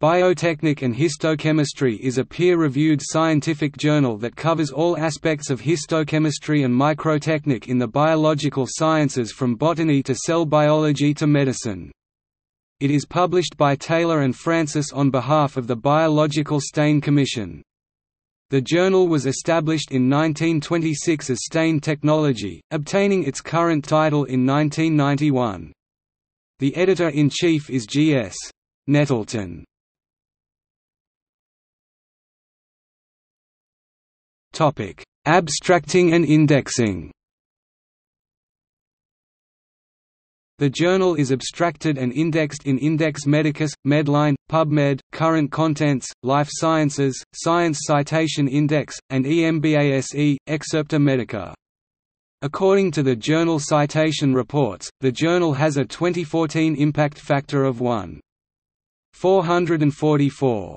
Biotechnic and Histochemistry is a peer-reviewed scientific journal that covers all aspects of histochemistry and microtechnic in the biological sciences from botany to cell biology to medicine. It is published by Taylor and Francis on behalf of the Biological Stain Commission. The journal was established in 1926 as Stain Technology, obtaining its current title in 1991. The editor-in-chief is G. S. Nettleton. Topic: Abstracting and indexing. The journal is abstracted and indexed in Index Medicus, Medline, PubMed, Current Contents, Life Sciences, Science Citation Index, and EMBASE, Excerpta Medica. According to the Journal Citation Reports, the journal has a 2014 impact factor of 1.444.